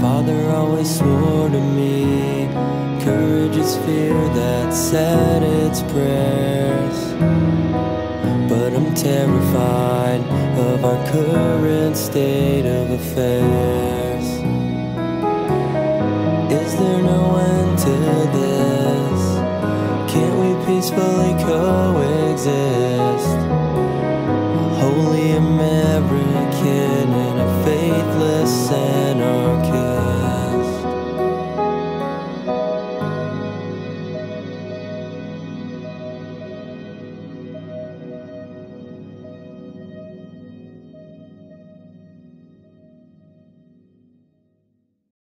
Father always swore to me Fear that said its prayers But I'm terrified of our current state of affairs Is there no end to this? Can't we peacefully coexist? Holy American in a faithless sense